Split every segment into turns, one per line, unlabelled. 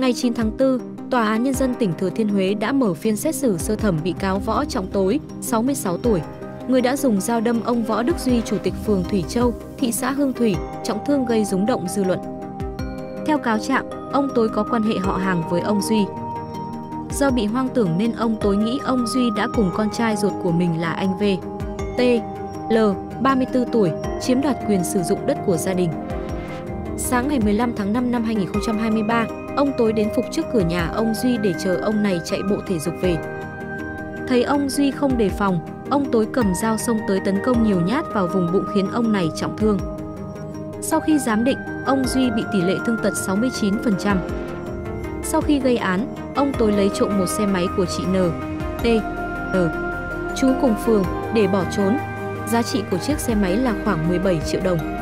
Ngày 9 tháng 4, Tòa án Nhân dân tỉnh Thừa Thiên Huế đã mở phiên xét xử sơ thẩm bị cáo Võ Trọng Tối, 66 tuổi, người đã dùng dao đâm ông Võ Đức Duy, chủ tịch phường Thủy Châu, thị xã Hương Thủy, trọng thương gây rúng động dư luận. Theo cáo trạng, ông Tối có quan hệ họ hàng với ông Duy. Do bị hoang tưởng nên ông Tối nghĩ ông Duy đã cùng con trai ruột của mình là anh V. T. L. 34 tuổi, chiếm đoạt quyền sử dụng đất của gia đình. Sáng ngày 15 tháng 5 năm 2023, ông Tối đến phục trước cửa nhà ông Duy để chờ ông này chạy bộ thể dục về. Thấy ông Duy không đề phòng, ông Tối cầm dao xông tới tấn công nhiều nhát vào vùng bụng khiến ông này trọng thương. Sau khi giám định, ông Duy bị tỷ lệ thương tật 69%. Sau khi gây án, ông Tối lấy trộm một xe máy của chị N, T, N, chú cùng phường để bỏ trốn. Giá trị của chiếc xe máy là khoảng 17 triệu đồng.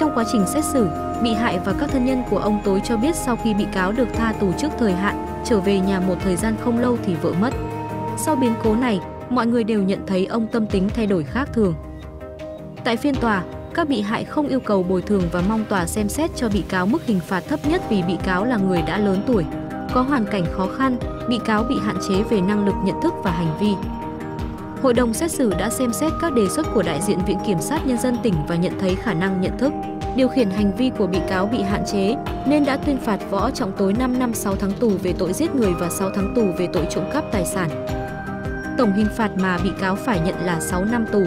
Trong quá trình xét xử, bị hại và các thân nhân của ông Tối cho biết sau khi bị cáo được tha tù trước thời hạn, trở về nhà một thời gian không lâu thì vợ mất. Sau biến cố này, mọi người đều nhận thấy ông tâm tính thay đổi khác thường. Tại phiên tòa, các bị hại không yêu cầu bồi thường và mong tòa xem xét cho bị cáo mức hình phạt thấp nhất vì bị cáo là người đã lớn tuổi, có hoàn cảnh khó khăn, bị cáo bị hạn chế về năng lực nhận thức và hành vi. Hội đồng xét xử đã xem xét các đề xuất của đại diện Viện Kiểm sát Nhân dân tỉnh và nhận thấy khả năng nhận thức, điều khiển hành vi của bị cáo bị hạn chế nên đã tuyên phạt Võ Trọng Tối 5 năm 6 tháng tù về tội giết người và 6 tháng tù về tội trộm cắp tài sản. Tổng hình phạt mà bị cáo phải nhận là 6 năm tù.